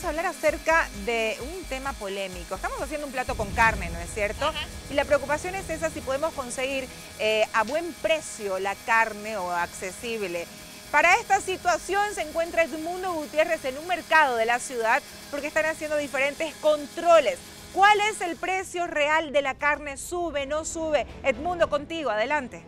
vamos a hablar acerca de un tema polémico. Estamos haciendo un plato con carne, ¿no es cierto? Y la preocupación es esa si podemos conseguir eh, a buen precio la carne o accesible. Para esta situación se encuentra Edmundo Gutiérrez en un mercado de la ciudad porque están haciendo diferentes controles. ¿Cuál es el precio real de la carne? ¿Sube, no sube? Edmundo, contigo, adelante.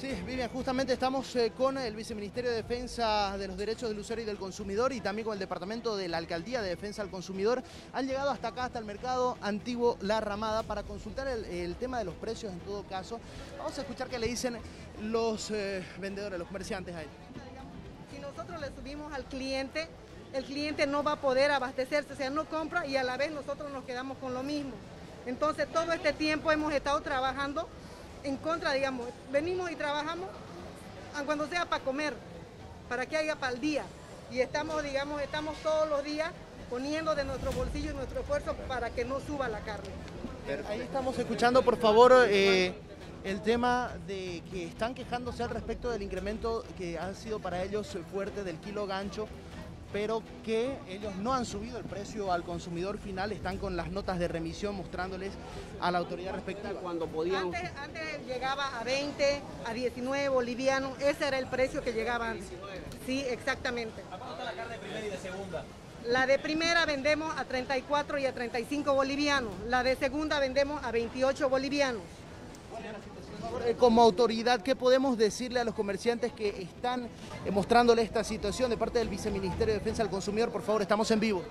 Sí, Vivian, justamente estamos eh, con el Viceministerio de Defensa de los Derechos del Usuario y del Consumidor y también con el Departamento de la Alcaldía de Defensa del Consumidor. Han llegado hasta acá, hasta el mercado antiguo La Ramada, para consultar el, tema de los precios en todo caso. Vamos a escuchar qué le dicen los eh, vendedores, los comerciantes ahí. Si nosotros le subimos al cliente, el cliente no va a poder abastecerse, o sea, no compra y a la vez nosotros nos quedamos con lo mismo. Entonces todo este tiempo hemos estado trabajando en contra, digamos, venimos y trabajamos cuando sea para comer, para que haya para el día. Y estamos, digamos, estamos todos los días poniendo de nuestro bolsillo y nuestro esfuerzo para que no suba la carne. Ahí estamos escuchando, por favor, eh, el tema de que están quejándose al respecto del incremento que ha sido para ellos fuerte del kilo gancho pero que ellos no han subido el precio al consumidor final, están con las notas de remisión mostrándoles a la autoridad respectiva cuando podían... Antes, antes llegaba a 20, a 19 bolivianos, ese era el precio que llegaba antes. Sí, exactamente. ¿A cuánto está la carne de primera y de segunda? La de primera vendemos a 34 y a 35 bolivianos, la de segunda vendemos a 28 bolivianos. Eh, como autoridad, ¿qué podemos decirle a los comerciantes que están eh, mostrándole esta situación de parte del Viceministerio de Defensa del Consumidor? Por favor, estamos en vivo.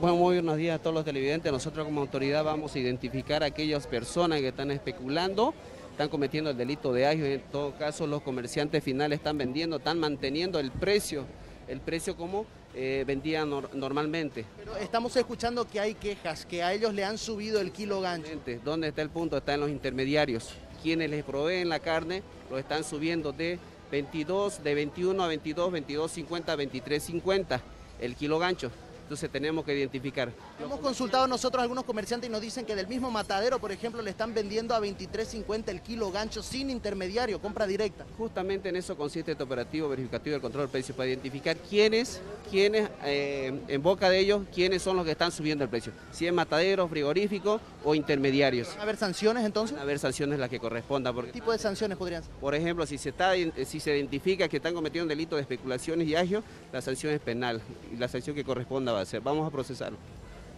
Bueno, muy buenos días a todos los televidentes. Nosotros como autoridad vamos a identificar a aquellas personas que están especulando, están cometiendo el delito de agio. En todo caso, los comerciantes finales están vendiendo, están manteniendo el precio, el precio como eh, vendían normalmente. Pero estamos escuchando que hay quejas, que a ellos le han subido el kilo gancho. ¿Dónde está el punto? Está en los intermediarios quienes les proveen la carne lo están subiendo de 22, de 21 a 22, 22, 50, 23, 50 el kilo gancho. Entonces tenemos que identificar. Hemos consultado nosotros a algunos comerciantes y nos dicen que del mismo matadero, por ejemplo, le están vendiendo a 23.50 el kilo gancho sin intermediario, compra directa. Justamente en eso consiste este operativo verificativo del control del precio, para identificar quiénes, quiénes eh, en boca de ellos, quiénes son los que están subiendo el precio. Si es matadero, frigorífico o intermediarios. ¿A haber sanciones entonces? A haber sanciones las que correspondan. ¿Qué tipo de sanciones podrían ser? Por ejemplo, si se, está, si se identifica que están cometiendo un delito de especulaciones y agio, la sanción es penal y la sanción que corresponda hacer. Vamos a procesarlo.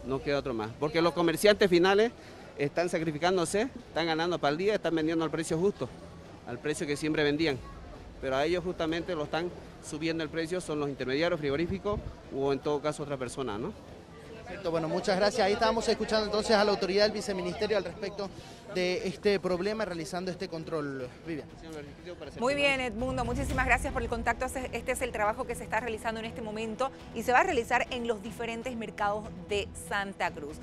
No queda otro más. Porque los comerciantes finales están sacrificándose, están ganando para el día, están vendiendo al precio justo, al precio que siempre vendían. Pero a ellos justamente lo están subiendo el precio, son los intermediarios frigoríficos o en todo caso otra persona, ¿no? Perfecto, bueno, muchas gracias. Ahí estábamos escuchando entonces a la autoridad del viceministerio al respecto de este problema, realizando este control. Vivian. Muy bien, Edmundo, muchísimas gracias por el contacto. Este es el trabajo que se está realizando en este momento y se va a realizar en los diferentes mercados de Santa Cruz.